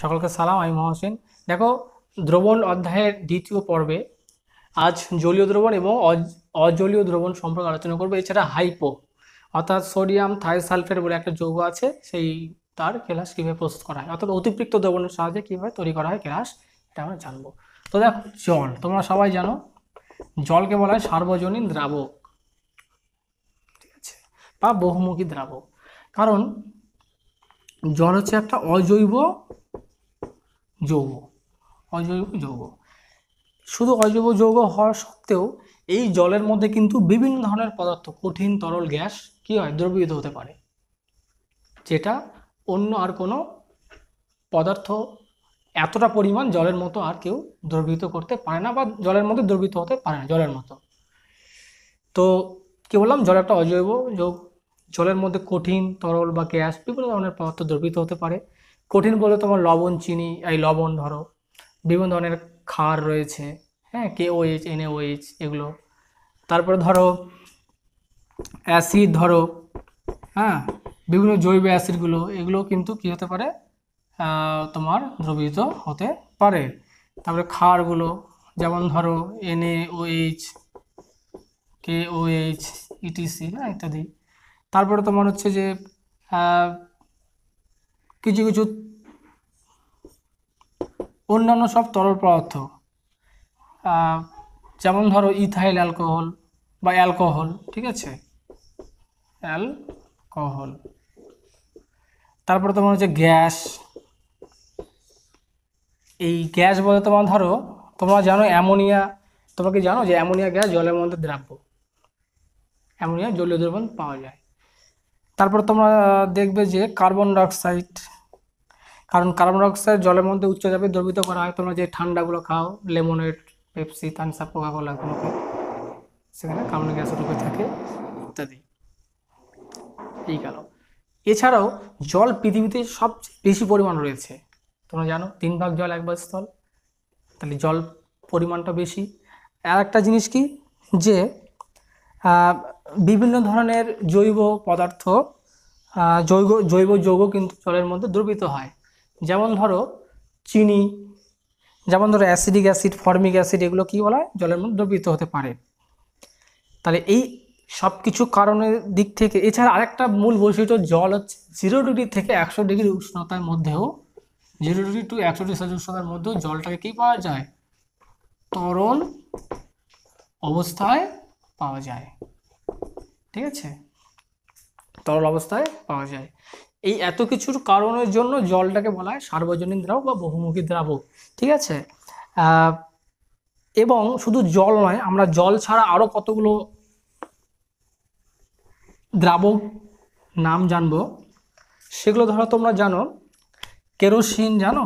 সকলকে সালাম, আমি মহসিন দেখো, দ্রবণ অধ্যায়ের দ্বিতীয় পর্বে আজ জলীয় দ্রবণ এবং অজ- অজলীয় দ্রবণ সম্পর্কে আলোচনা করব। এছাড়া হাইপো, অর্থাৎ সোডিয়াম থাইসালফেট বলে একটা যৌগ আছে, সেই তার কেলাস কীভাবে প্রস্তুত করা হয়, অর্থাৎ অতিরিক্ত দ্রবণের সাহায্যে কীভাবে তৈরি করা হয় কেলাস, এটা আমরা জানব। তো দেখো, জল, তোমরা সবাই জানো, জলকে বলা হয় সার্বজনীন দ্রাবক, ঠিক আছে, বা বহুমুখী দ্রাবক। কারণ জল হচ্ছে একটা অজৈব যৌগ, অজৈব যৌগ। শুধু অজৈব যৌগ হওয়া সত্ত্বেও এই জলের মধ্যে কিন্তু বিভিন্ন ধরনের পদার্থ, কঠিন, তরল গ্যাস কি হয়? দ্রবীভূত হতে পারে। যেটা অন্য আর কোনো পদার্থ এতটা পরিমাণ জলের মতো আর কেউ দ্রবীভূত করতে পারে না বা জলের মধ্যে দ্রবীভূত হতে পারে না, জলের মতো। তো কি বললাম? জল একটা অজৈব যোগ। জলের মধ্যে কঠিন, তরল বা গ্যাস বিভিন্ন ধরনের পদার্থ দ্রবীভূত হতে পারে। কঠিন বলতে তোমার লবণ, চিনি, এই লবণ ধরো, বিভিন্ন ধরনের ক্ষার রয়েছে হ্যাঁ কে ওএইচ এন ওএইচ এগুলো। তারপরে ধরো, অ্যাসিড ধরো হ্যাঁ বিভিন্ন জৈব অ্যাসিডগুলো, এগুলো কিন্তু কী হতে পারে? তোমার দ্রবীভূত হতে পারে। তারপরে ক্ষারগুলো, যেমন ধরো এনএওএইচ কে ওএইচ ইটিসি হ্যাঁ ইত্যাদি। তারপরে তোমার হচ্ছে যে কিছু কিছু অন্যান্য সব তরল পদার্থ যেমন ধরো ইথাইল অ্যালকোহল বা অ্যালকোহল, ঠিক আছে? অ্যালকোহল। তারপরে তোমার হচ্ছে গ্যাস। এই গ্যাস বলতে তোমার ধরো, তোমরা জানো অ্যামোনিয়া। তোমরা কি জানো যে অ্যামোনিয়া গ্যাস জলের মধ্যে দ্রাব্য? অ্যামোনিয়া জলীয় দ্রবণ পাওয়া যায়। তারপর তোমরা দেখবে যে কার্বন ডাইঅক্সাইড কারণ কার্বন ডাইঅক্সাইড জলের মধ্যে উচ্চ চাপে দ্রবিত করা হয়। তোমরা যে ঠান্ডাগুলো খাও লেমনেড পেপসি থানসাপ এগুলোকে সেখানে কার্বনিক গ্যাসের রূপে থাকে, ইত্যাদি। এই গেল। এছাড়াও জল পৃথিবীতে সবচেয়ে বেশি পরিমাণ রয়েছে। তোমরা জানো, তিন ভাগ জল এক ভাগ স্থল। তাহলে জল পরিমাণটা বেশি। আর একটা জিনিস কি? যে বিভিন্ন ধরনের জৈব পদার্থ জৈব জৈব যৌগ কিন্তু জলের মধ্যে দ্রবীভূত হয়। যেমন ধরো চিনি, যেমন ধরো অ্যাসিডিক অ্যাসিড, ফর্মিক অ্যাসিড, এগুলো কী বলা হয়? জলের মধ্যে দ্রবীভূত হতে পারে। তাহলে এই সব কিছু কারণের দিক থেকে, এছাড়া আরেকটা মূল বৈশিষ্ট্য, জল হচ্ছে জিরো ডিগ্রি থেকে একশো ডিগ্রি উষ্ণতার মধ্যেও জিরো ডিগ্রি টু একশো ডিগ্রি সেলসিয়াস উষ্ণতার মধ্যেও জলটাকে কী পাওয়া যায়? তরল অবস্থায় পাওয়া যায়। ঠিক আছে? তরল অবস্থায় পাওয়া যায়। এই এত কিছুর কারণের জন্য জলটাকে বলা হয় সার্বজনীন দ্রাবক বা বহুমুখী দ্রাবক। ঠিক আছে? এবং শুধু জল নয়, আমরা জল ছাড়া আরও কতগুলো দ্রাবক নাম জানব? সেগুলো ধরো তোমরা জানো। কেরোসিন জানো?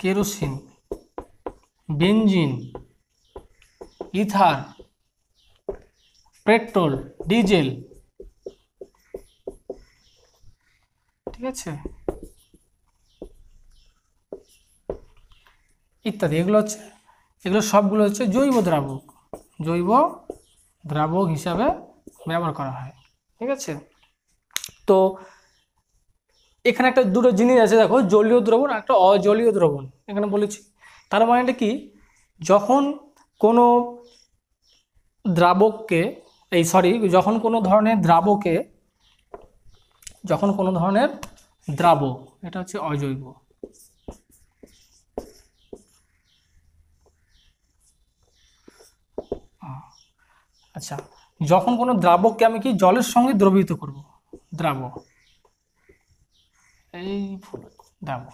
Kerosene benzene ether petrol, diesel. ঠিক আছে? ইত্যাদি, এগুলো হচ্ছে এগুলো সবগুলো হচ্ছে জৈব দ্রাবক। জৈব দ্রাবক হিসাবে ব্যবহার করা হয়। ঠিক আছে? তো এখানে একটা দুটো জিনিস আছে, দেখো, জলীয় দ্রবণ একটা অজলীয় দ্রবণ। এখানে বলেছি। তার মানেটা কি? যখন কোনো দ্রাবককে, এই সরি যখন কোনো ধরনের দ্রাবকে, যখন কোনো ধরনের দ্রাবক, এটা হচ্ছে অজৈব। আচ্ছা যখন কোনো দ্রাবককে আমি কি জলের সঙ্গে দ্রবীভূত করব? দ্রাব। এই দ্রাব।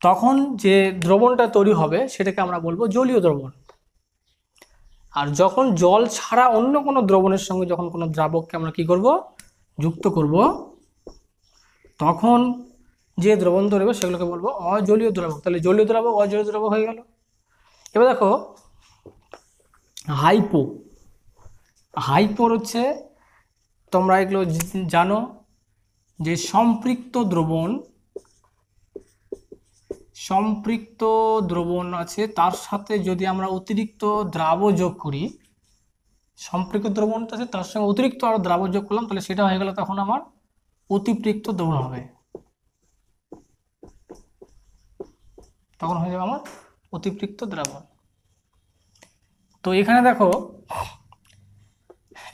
তখন যে দ্রবণটা তৈরি হবে, সেটাকে আমরা বলব জলীয় দ্রবণ। আর যখন জল ছাড়া অন্য কোনো দ্রবণের সঙ্গে যখন কোনো দ্রাবককে আমরা কি করব? যুক্ত করব। তখন যে দ্রবণ ধরবে সেগুলোকে বলব অজলীয় দ্রাবক। তাহলে জলীয় দ্রাবক, অজলীয় দ্রাবক হয়ে গেল। এবার দেখো হাইপো হাইপোর হচ্ছে, তোমরা এগুলো জানো যে সম্পৃক্ত দ্রবণ সম্পৃক্ত দ্রবণ আছে, তার সাথে যদি আমরা অতিরিক্ত দ্রাব যোগ করি, সম্পৃক্ত দ্রবণটা আছে, তার সঙ্গে অতিরিক্ত আরও দ্রাব যোগ করলাম, তাহলে সেটা হয়ে গেল তখন আমার অতিপৃক্ত দ্রবণ হবে। তখন হয়ে যাবে আমার অতিপৃক্ত দ্রাবণ। তো এখানে দেখো,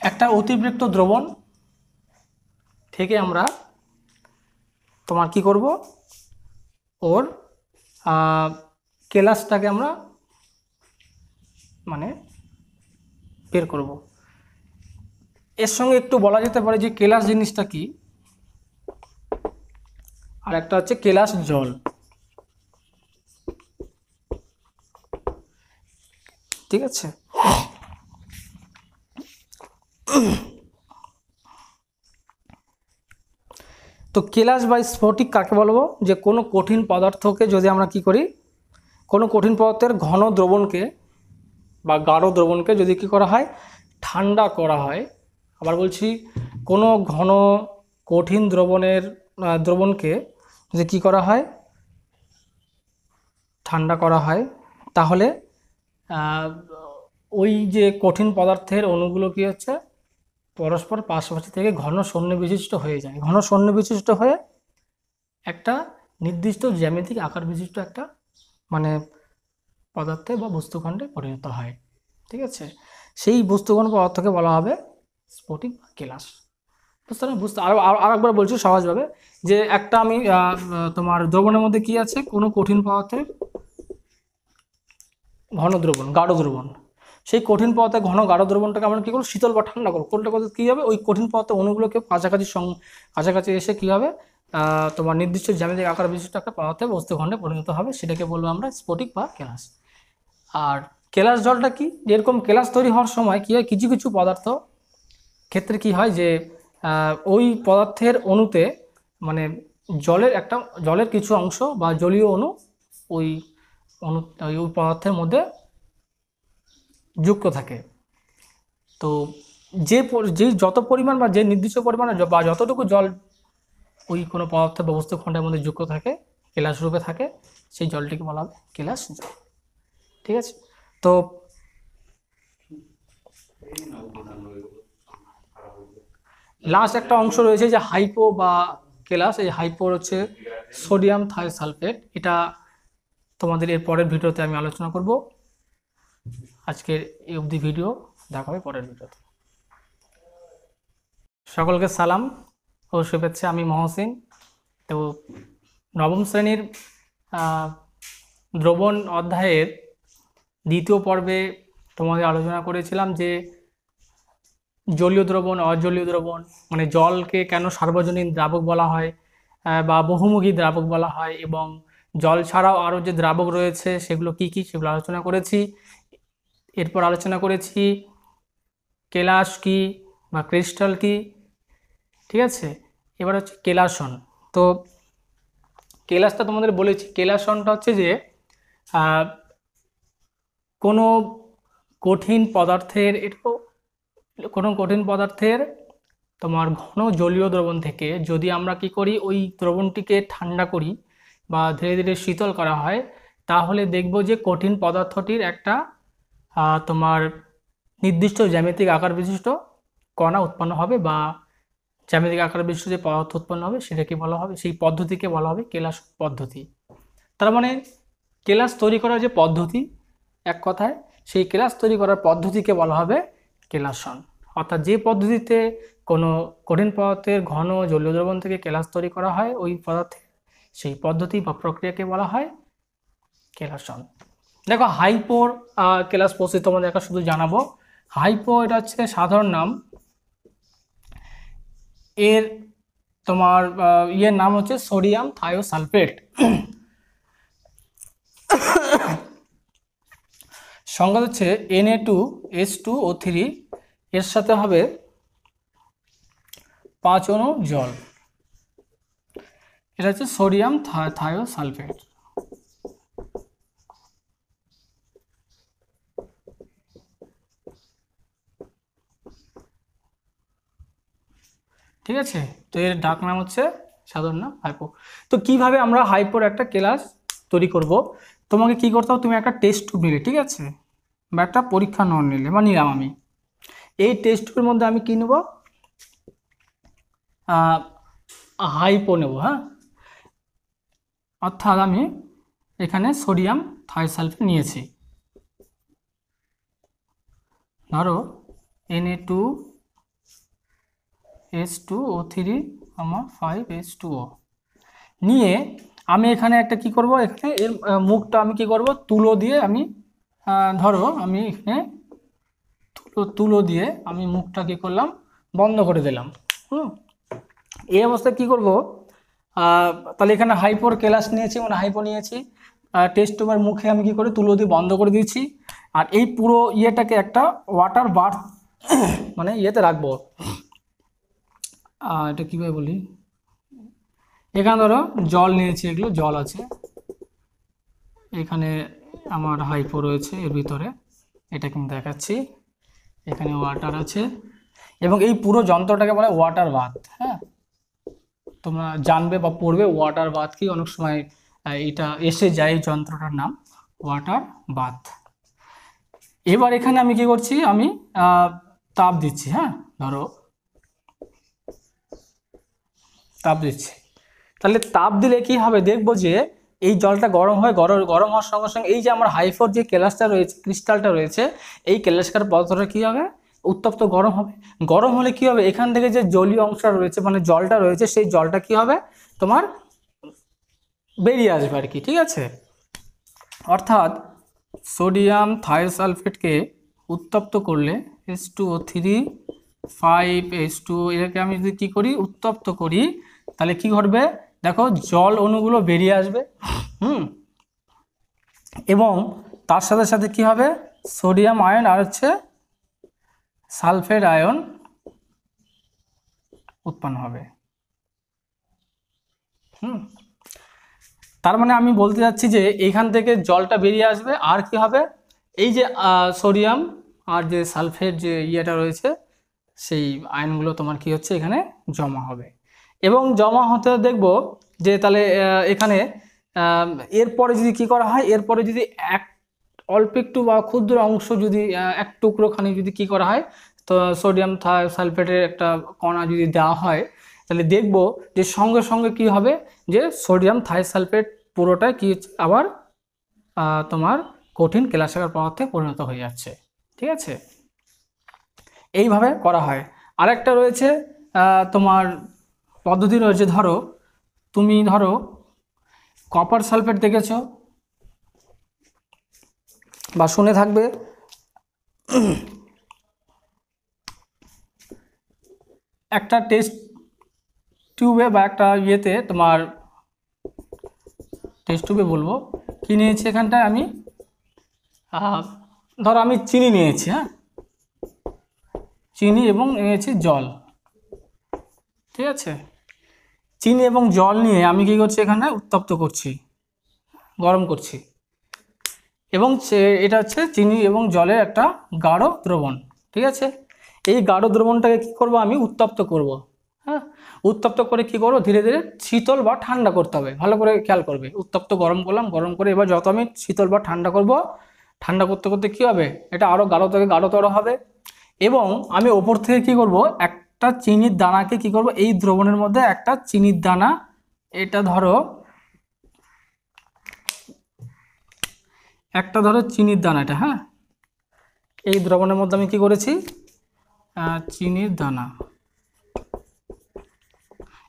একটা অতিরিক্ত দ্রবণ থেকে আমরা তোমার কি করব? ওর কেলাসটাকে আমরা মানে বের করব। এর সঙ্গে একটু বলা যেতে পারে যে কেলাস জিনিসটা কি? আর একটা হচ্ছে কেলাস জল। ঠিক আছে? তো কেলাস বা স্ফটিক কাকে বলব? যে কোনো কঠিন পদার্থকে যদি আমরা কি করি, কোনো কঠিন পদার্থের ঘন দ্রবণকে বা গাঢ় দ্রবণকে যদি কি করা হয়, ঠান্ডা করা হয়, আবার বলছি কোনো ঘন কঠিন দ্রবণের দ্রবণকে যদি কি করা হয়, ঠান্ডা করা হয়, তাহলে ওই যে কঠিন পদার্থের অণুগুলো কি হচ্ছে পরস্পর পাশাপাশি থেকে ঘন শূন্য বিশিষ্ট হয়ে যায়। ঘন শূন্য বিশিষ্ট হয়ে একটা নির্দিষ্ট জ্যামিতিক আকার বিশিষ্ট একটা মানে পদার্থে বা বস্তুখণ্ডে পরিণত হয়। ঠিক আছে? সেই বস্তুখণ্ড পদার্থকে বলা হবে স্ফটিক বা কেলাস। বুঝতে পারলে বুঝতে আরও আর একবার বলছি সহজভাবে যে একটা আমি তোমার দ্রবণের মধ্যে কি আছে? কোনো কঠিন পদার্থের ঘন দ্রবণ, গাঢ় দ্রবণ। সেই কঠিন পদার্থের ঘন গাঢ় দ্রবণটাকে আমরা কী করব? শীতল বা ঠান্ডা করব। কোনটা করতে কী হবে? ওই কঠিন পদার্থের অণুগুলোকে কাছাকাছি সং, কাছাকাছি এসে কী হবে? তোমার নির্দিষ্ট জ্যামিতিক আকার বিশিষ্ট একটা পদার্থে বস্তুখণ্ডে পরিণত হবে। সেটাকে বলব আমরা স্ফটিক বা কেলাস। আর কেলাস জলটা কি? যেরকম কেলাস তৈরি হওয়ার সময় কী হয়? কিছু কিছু পদার্থ ক্ষেত্রে কি হয় যে ওই পদার্থের অণুতে মানে জলের একটা, জলের কিছু অংশ বা জলীয় অণু ওই ওই ওই পদার্থের মধ্যে যুক্ত থাকে। তো যে যে যত পরিমাণ বা যে নির্দিষ্ট পরিমাণে বা যতটুকু জল ওই কোনো পদার্থ বা বস্তু খণ্ডের মধ্যে যুক্ত থাকে, কেলাস রূপে থাকে, সেই জলটিকে বলা হবে কেলাস জল। ঠিক আছে? তো লাস্ট একটা অংশ রয়েছে যে হাইপো বা কেলাস, এই হাইপোর হচ্ছে সোডিয়াম থাই সালফেট এটা তোমাদের এর পরের ভিডিওতে আমি আলোচনা করব। আজকের এই অবধি ভিডিও দেখা হবে পরের ভিডিওতে সকলকে সালাম ও শুভেচ্ছা, আমি মহসিন। তো নবম শ্রেণির দ্রবণ অধ্যায়ের দ্বিতীয় পর্বে তোমাদের আলোচনা করেছিলাম যে জলীয় দ্রবণ, অজলীয় দ্রবণ মানে জলকে কেন সার্বজনীন দ্রাবক বলা হয় বা বহুমুখী দ্রাবক বলা হয় এবং জল ছাড়াও আরও যে দ্রাবক রয়েছে সেগুলো কি কি সেগুলো আলোচনা করেছি। এরপর আলোচনা করেছি কেলাস কি বা ক্রিস্টাল কি, ঠিক আছে? এবার হচ্ছে কেলাসন। তো কেলাসটা তোমাদের বলেছি, কেলাসনটা হচ্ছে যে কোনো কঠিন পদার্থের এটাও কোনো কঠিন পদার্থের তোমার ঘন জলীয় দ্রবণ থেকে যদি আমরা কি করি, ওই দ্রবণটিকে ঠান্ডা করি বা ধীরে ধীরে শীতল করা হয়, তাহলে দেখব যে কঠিন পদার্থটির একটা তোমার নির্দিষ্ট জ্যামিতিক আকার বিশিষ্ট কণা উৎপন্ন হবে বা জ্যামিতিক আকার বিশিষ্ট যে পদার্থ উৎপন্ন হবে সেটাকে বলা হবে, সেই পদ্ধতিকে বলা হবে কেলাস পদ্ধতি। তার মানে কেলাস তৈরি করার যে পদ্ধতি এক কথায়, সেই কেলাস তৈরি করার পদ্ধতিকে বলা হবে কেলাসন। অর্থাৎ যে পদ্ধতিতে কোনো কঠিন পদার্থের ঘন জলীয় দ্রবণ থেকে কেলাস তৈরি করা হয়, ওই পদার্থে সেই পদ্ধতি বা প্রক্রিয়াকে বলা হয় কেলাসন। দেখো হাইপোর কেলাস পদ্ধতি তোমাদের একটা শুধু জানাব। হাইপো এটা হচ্ছে সাধারণ নাম। এর তোমার ইয়ের নাম হচ্ছে সোডিয়াম থায়োসালফেট সংজ্ঞা হচ্ছে N A two S two O three এর সাথে হবে পাঁচ অণু জল। এটা হচ্ছে সোডিয়াম থায়োসালফেট ঠিক আছে? তো এর ডাক নাম হচ্ছে সাধারণ নাম হাইপো তো কীভাবে আমরা হাইপোর একটা ক্লাস তৈরি করব? তোমাকে কি করতে হবে? তুমি একটা টেস্ট টিউব নিলে, ঠিক আছে? বা একটা পরীক্ষা নন নিলে, বা নিলাম আমি। এই টেস্ট টিউবের মধ্যে আমি কি নেব? হাইপো নেব হ্যাঁ? অর্থাৎ আমি এখানে সোডিয়াম থাইসালফেট নিয়েছি। ধরো N A two S two O three আমার ফাইভ এস টু ও নিয়ে আমি এখানে একটা কি করব? এখানে এর মুখটা আমি কি করব? তুলো দিয়ে আমি ধরো আমি এখানে তুলো তুলো দিয়ে আমি মুখটা কি করলাম? বন্ধ করে দিলাম। হুম? এই অবস্থায় কি করব? তাহলে এখানে হাইপোর ক্লাস নিয়েছি মানে হাইপো নিয়েছি। টেস্ট টিউবের মুখে আমি কি করে? তুলো দিয়ে বন্ধ করে দিয়েছি। আর এই পুরো ইয়েটাকে একটা ওয়াটার বাথ মানে ইয়েতে রাখব। এটা কীভাবে বলি? এখানে ধরো জল নিয়েছি, এগুলো জল আছে। এখানে আমার হাইপো রয়েছে, এর ভিতরে। এটা কিন্তু দেখাচ্ছি। এখানে ওয়াটার আছে। এবং এই পুরো যন্ত্রটাকে বলে ওয়াটার বাথ হ্যাঁ? তোমরা জানবে বা পড়বে ওয়াটার বাথ কি। অনেক সময় এটা এসে যায় যন্ত্রটার নাম ওয়াটার বাথ এবার এখানে আমি কি করছি? আমি তাপ দিচ্ছি হ্যাঁ? ধরো তাপ দিচ্ছি। তাহলে তাপ দিলে কি হবে? দেখব যে এই জলটা গরম হয় গরম গরম হওয়ার সঙ্গে সঙ্গে এই যে আমার হাইফোর যে কেলাসটা রয়েছে ক্রিস্টালটা রয়েছে, এই কেলাসকার পদার্থটা কী হবে? উত্তপ্ত গরম হবে। গরম হলে কি হবে? এখান থেকে যে জলীয় অংশটা রয়েছে মানে জলটা রয়েছে, সেই জলটা কি হবে? তোমার বেরিয়ে আসবে আর কি, ঠিক আছে? অর্থাৎ সোডিয়াম থায়োসালফেটকে উত্তপ্ত করলে S two O three five S two এটাকে আমি যদি কী করি? উত্তপ্ত করি তাহলে কি ঘটবে? দেখো, জল অণুগুলো বেরিয়ে আসবে, হুম? এবং তার সাথে সাথে কি হবে? সোডিয়াম আয়ন আর হচ্ছে সালফেট আয়ন উৎপন্ন হবে। হুম? তার মানে আমি বলতে যাচ্ছি যে এখান থেকে জলটা বেরিয়ে আসবে, আর কি হবে? এই যে সোডিয়াম আর যে সালফেট যে ইয়েটা রয়েছে, সেই আয়নগুলো তোমার কি হচ্ছে? এখানে জমা হবে। এবং জমা হতে দেখব যে তাহলে এখানে এরপরে যদি কি করা হয়, এরপরে যদি এক, অল্প একটু বা ক্ষুদ্র অংশ যদি এক টুকরোখানি যদি কি করা হয়, তো সোডিয়াম সালফেটের একটা কণা যদি দেওয়া হয়, তাহলে দেখব যে সঙ্গে সঙ্গে কি হবে, যে সোডিয়াম থাইসালফেট পুরোটাই কি আবার তোমার কঠিন কেলাসাকার পদার্থে পরিণত হয়ে যাচ্ছে, ঠিক আছে? এইভাবে করা হয়। আরেকটা রয়েছে তোমার পদ্ধতি রয়েছে, ধরো, তুমি ধরো কপার সালফেট দেখেছ বা শুনে থাকবে। একটা টেস্ট টিউবে বা একটা ইয়েতে তোমার টেস্ট টিউবে বলব, কী নিয়েছি এখানটায় আমি? ধরো আমি চিনি নিয়েছি হ্যাঁ? চিনি এবং নিয়েছি জল, ঠিক আছে? চিনি এবং জল নিয়ে আমি কী করছি এখানে? উত্তপ্ত করছি। গরম করছি। এবং এটা হচ্ছে চিনি এবং জলের একটা গাঢ় দ্রবণ, ঠিক আছে? এই গাঢ় দ্রবণটাকে কি করব আমি? উত্তপ্ত করব। হ্যাঁ? উত্তপ্ত করে কি করব? ধীরে ধীরে শীতল বা ঠান্ডা করতে হবে। ভালো করে খেয়াল করবে। উত্তপ্ত গরম করলাম, গরম করে এবার যত আমি শীতল বা ঠান্ডা করব, ঠান্ডা করতে করতে কি হবে? এটা আরও গাঢ় থেকে গাঢ়তর হবে। এবং আমি ওপর থেকে কি করব? একটা চিনির দানাকে কি করব? এই দ্রবণের মধ্যে একটা চিনির দানা, এটা ধরো, একটা ধরো চিনির দানা এটা হ্যাঁ? এই দ্রবণের মধ্যে আমি কি করেছি? চিনির দানা।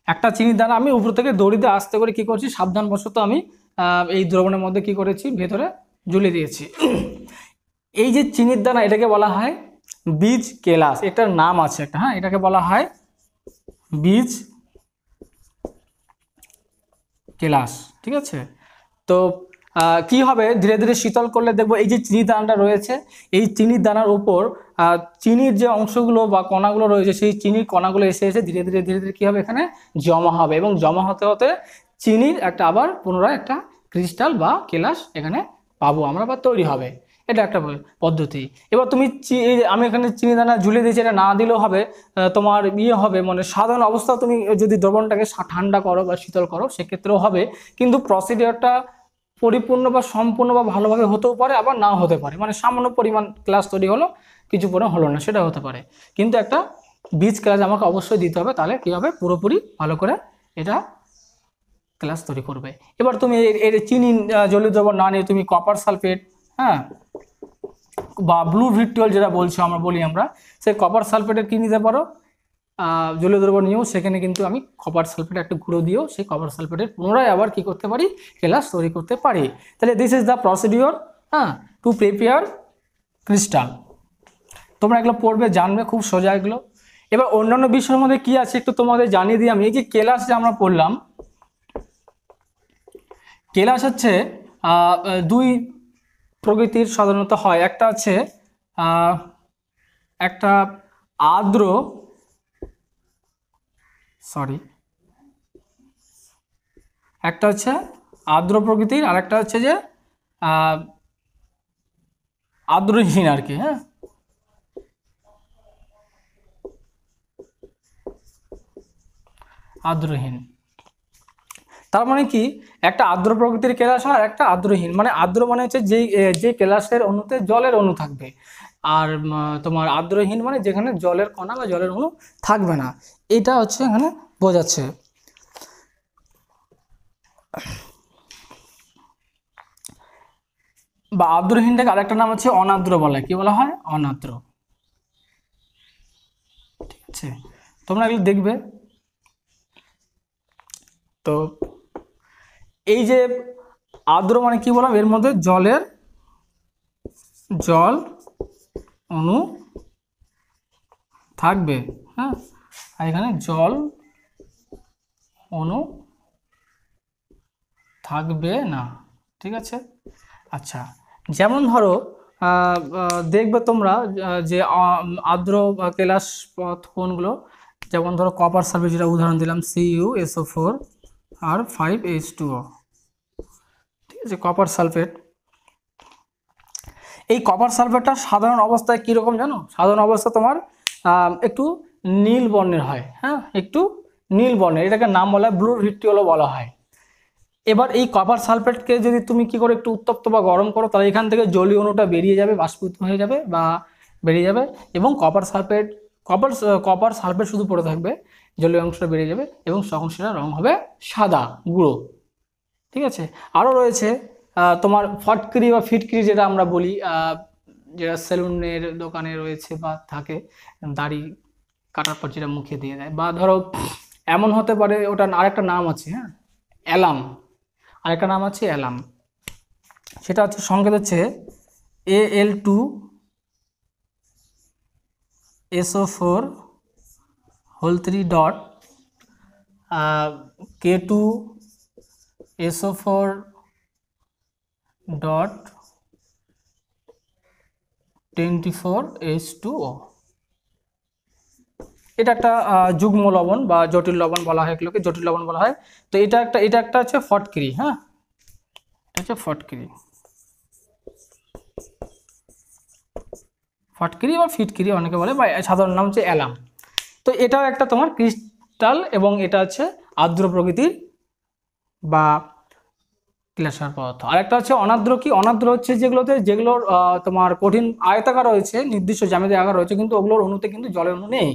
একটা চিনির দানা, আমি উপর থেকে দড়িতে আস্তে করে কি করছি? সাবধানবশত আমি এই দ্রবণের মধ্যে কি করেছি? ভেতরে ঝুলিয়ে দিয়েছি। এই যে চিনির দানা, এটাকে বলা হয় বীজ কেলাস, এটার নাম আছে একটা হ্যাঁ এটাকে বলা হয় বীজ কেলাস, ঠিক আছে? তো কি হবে? ধীরে ধীরে শীতল করলে দেখব এই যে চিনি দানাটা রয়েছে, এই চিনির দানার উপর চিনির যে অংশগুলো বা কণাগুলো রয়েছে, সেই চিনির কণাগুলো এসে এসে ধীরে ধীরে ধীরে ধীরে কী হবে এখানে? জমা হবে এবং জমা হতে হতে চিনির একটা আবার পুনরায় একটা ক্রিস্টাল বা কেলাস এখানে পাবো, আমরা বা তৈরি হবে। এটা একটা পদ্ধতি। এবার তুমি আমি এখানে চিনি দানা ঝুলে দিয়েছি, এটা না দিলেও হবে তোমার ইয়ে হবে মানে সাধারণ অবস্থা তুমি যদি দ্রবণটাকে ঠান্ডা করো বা শীতল করো, সেক্ষেত্রেও হবে, কিন্তু প্রসিডিওরটা পরিপূর্ণ বা সম্পূর্ণ বা ভালোভাবে হতেও পারে, আবার নাও হতে পারে। মানে সামান্য পরিমাণ ক্লাস তৈরি হলো, কিছু পরে হলো না সেটা হতে পারে। কিন্তু একটা বীজ ক্লাস আমাকে অবশ্যই দিতে হবে, তাহলে কী হবে? পুরোপুরি ভালো করে এটা ক্লাস তৈরি করবে। এবার তুমি এর চিনি জলীয় দ্রবণ না নিয়ে তুমি কপার সালফেট হ্যাঁ? বা ব্লু ভিট্রিয়ল যেটা বলছো আমরা বলি আমরা সেই কপার সালফেটের কি নিতে পারো? জলীয় দ্রবণ নিয়েও সেখানে কিন্তু আমি কপার সালফেট একটা গুঁড়ো দিয়েও সেই কপার সালফেটের পুনরায় আবার কি করতে পারি? কেলাস তৈরি করতে পারি। তাহলে দিস ইজ দ্য প্রসিডিওর হ্যাঁ? টু প্রিপেয়ার ক্রিস্টাল তোমরা এগুলো পড়বে, জানবে, খুব সোজা এগুলো। এবার অন্যান্য বিষয়ের মধ্যে কি আছে একটু তোমাদের জানিয়ে দিই আমি। এই যে কেলাস যে আমরা পড়লাম, কেলাস হচ্ছে দুই প্রকৃতির সাধারণত হয়। একটা আহ, একটা আর্দ্র সরি একটা হচ্ছে আর্দ্র প্রকৃতির আর একটা হচ্ছে যে আর্দ্রহীন আর কি হ্যাঁ? আর্দ্রহীন। তার মানে কি? একটা আর্দ্র প্রকৃতির কেলাস আর একটা আর্দ্রহীন। মানে আর্দ্র মানে হচ্ছে যেই যে কেলাসের অণুতে জলের অণু থাকবে। আর তোমার আর্দ্রহীন মানে যেখানে জলের কণা বা জলের অণু থাকবে না। এটা হচ্ছে এখানে বোঝাচ্ছে। বা আর্দ্রহীনটাকে আরেকটা নাম হচ্ছে অনাদ্র বলে। কি বলা হয়? অনাদ্র ঠিক আছে? তোমরা এগুলো দেখবে। তো এই যে আর্দ্র মানে কি বললাম? এর মধ্যে জলের জল অণু থাকবে হ্যাঁ? এখানে জল অণু থাকবে না, ঠিক আছে? আচ্ছা যেমন ধরো দেখবে তোমরা যে আর্দ্র কেলাস পথ কোনগুলো? যেমন ধরো কপার সালফেট যেটা উদাহরণ দিলাম C U S O four আর ফাইভ এইচ টু ও ঠিক আছে কপার সালফেট এই কপার সালফেটটা সাধারণ অবস্থায় কীরকম জানো? সাধারণ অবস্থা তোমার একটু নীল বর্ণের হয় হ্যাঁ? একটু নীল বর্ণের, এটাকে নাম বলা হয় ব্লু ভিট্রিওলও বলা হয়। এবার এই কপার সালফেটকে যদি তুমি কি করে একটু উত্তপ্ত বা গরম করো, তাহলে এখান থেকে জলীয় অণুটা বেরিয়ে যাবে, বাষ্পীভূত হয়ে যাবে বা বেরিয়ে যাবে এবং copper sulphate copper copper sulphate শুধু পড়ে থাকবে। জলীয় অংশটা বেড়ে যাবে এবং তখন সেটা রং হবে সাদা, গুঁড়ো। ঠিক আছে? আরও রয়েছে তোমার ফটকিরি বা ফিটকিরি যেটা আমরা বলি যেটা সেলুনের দোকানে রয়েছে বা থাকে, দাড়ি কাটার পর যেটা মুখে দিয়ে দেয়। বা ধরো, এমন হতে পারে, ওটার আরেকটা নাম আছে হ্যাঁ? অ্যালাম আরেকটা নাম আছে অ্যালাম সেটা হচ্ছে সংকেত হচ্ছে A L two S O four two S O four dot twenty four H two O এটা একটা আহ, যুগ্ম লবণ বা জটিল লবণ বলা হয় এগুলোকে জটিল লবণ বলা হয়। তো এটা একটা এটা একটা হচ্ছে ফটকিরি হ্যাঁ? এটা হচ্ছে ফটকিরি। ফটকিরি বা ফিটকিরি অনেকে বলে বা সাধারণ নাম হচ্ছে অ্যালাম। তো এটাও একটা তোমার ক্রিস্টাল এবং এটা হচ্ছে আর্দ্র প্রকৃতির বা ক্লেশার পদার্থ। আরেকটা হচ্ছে অনাদ্র কি? অনাদ্র হচ্ছে যেগুলোতে যেগুলোর তোমার কঠিন আয়তাকার রয়েছে, নির্দিষ্ট জ্যামিতি আকার রয়েছে, কিন্তু ওগুলোর অণুতে কিন্তু জলের অণু নেই।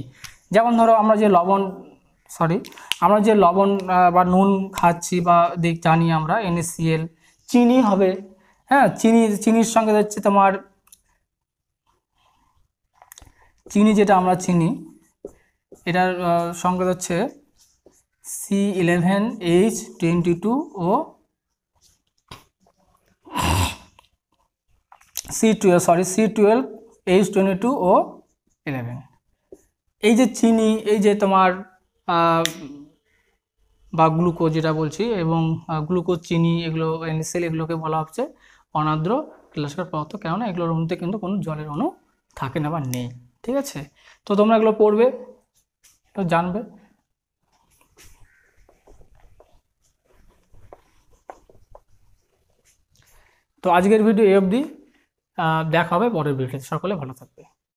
যেমন ধরো আমরা যে লবণ সরি আমরা যে লবণ বা নুন খাচ্ছি বা দেখ জানি আমরা এনএসিএল চিনি হবে। হ্যাঁ চিনি, চিনির সঙ্গে হচ্ছে তোমার, চিনি যেটা আমরা চিনি এটার সংকেত হচ্ছে C eleven H twenty two O C twelve sorry C twelve H twenty two O eleven এই যে চিনি, এই যে তোমার বা গ্লুকোজ যেটা বলছি এবং গ্লুকোজ চিনি এগুলো এনএসএল এগুলোকে বলা হচ্ছে অনাদ্র ক্লাসকার পদার্থ। কেননা এগুলোর অণুতে কিন্তু কোনো জলের অণু থাকে না বা নেই। ঠিক আছে? তো তোমরা এগুলো পড়বে। তো জানবে। তো আজকের ভিডিও এ অবধি। দেখা হবে পরের ভিডিওতে। সকলে ভালো থাকবে।